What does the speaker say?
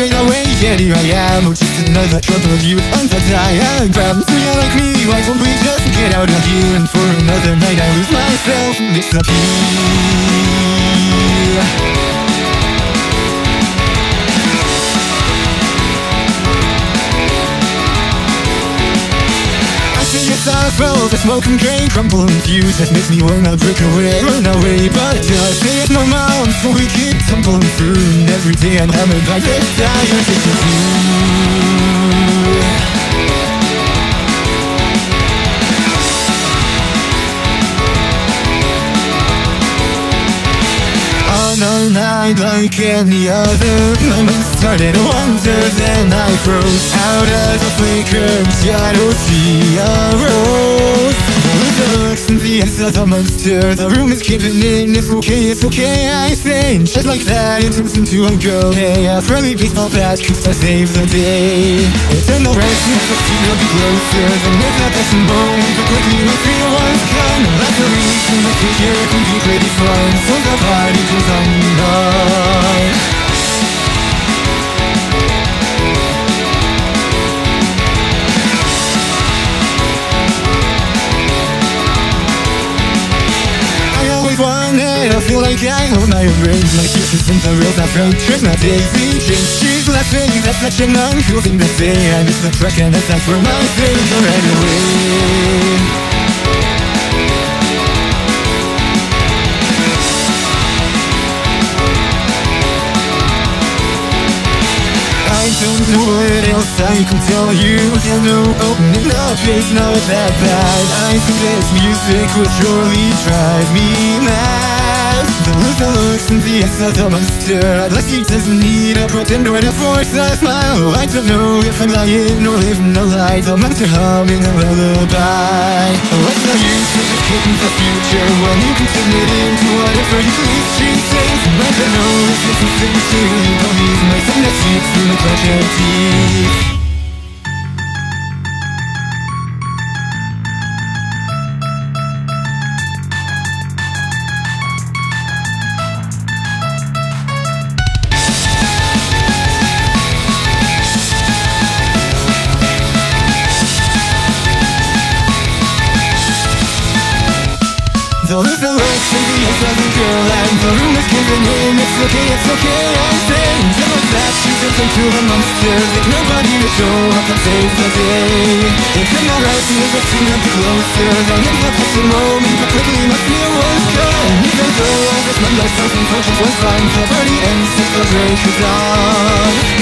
straight away Yet here I am, oh, just another troubled youth Until I am grabbing three like me Why don't we just get out of here? And for another night I lose myself in I smell the smoke and drain Crumble and fuse. That makes me wanna break away Run away. But I say it's no mount So we keep tumbling through. And every day I'm hammered by this dire On night like any other Moments started to wonder Then I froze out as a flicker Shadow see a rose looks and the answer the monster The room is giving in, it's okay, it's okay, I think Just like that, it turns into a girl Hey, a friendly baseball bat keeps us save the day Eternal rest, never seem to be closer Than if that passing moment, but quickly we feel one's kind That's the reason the future can be pretty fun So the party goes on I feel like I hold my own rage My kisses in the real I've road trip My daisy She's laughing, that's such an uncool thing to say I miss the track and that's time for my thing right away don't know what else I can tell you And no opening up is not that bad I think this music will surely drive me mad the look looks and the eyes of the monster Like he doesn't need a pretend way to force a smile I don't know if I'm lying or living a lie The monster humming a lullaby. What's the use of just keeping the future When you can submit into whatever you please She know sincere Believe me, some that seeps through the clench teeth There's no road to the southern girl And the room is giving in It's okay, it's okay, I say Until like that she turns into a monster With nobody to show up and save the day It's in alright, she is a be closer Than in the present moment But quickly my fear was gone Even though all this my life self-inflicted was fine The party ends, it's the of dawn